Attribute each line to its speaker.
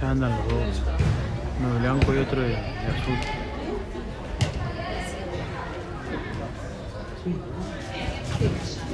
Speaker 1: Ya andan los dos. Uno de blanco y otro de, de azul.
Speaker 2: Sí.